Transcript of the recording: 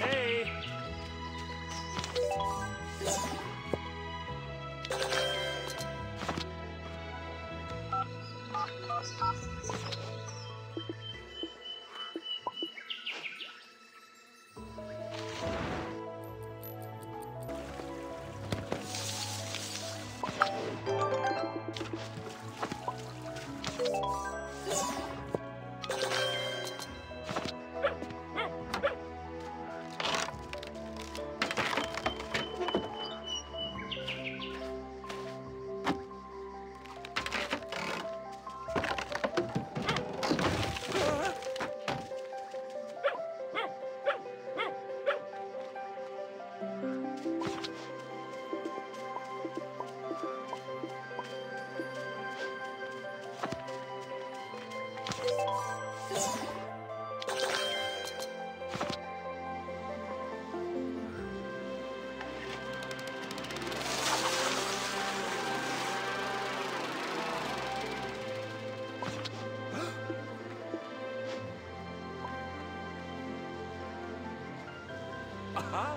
Hey! 啊？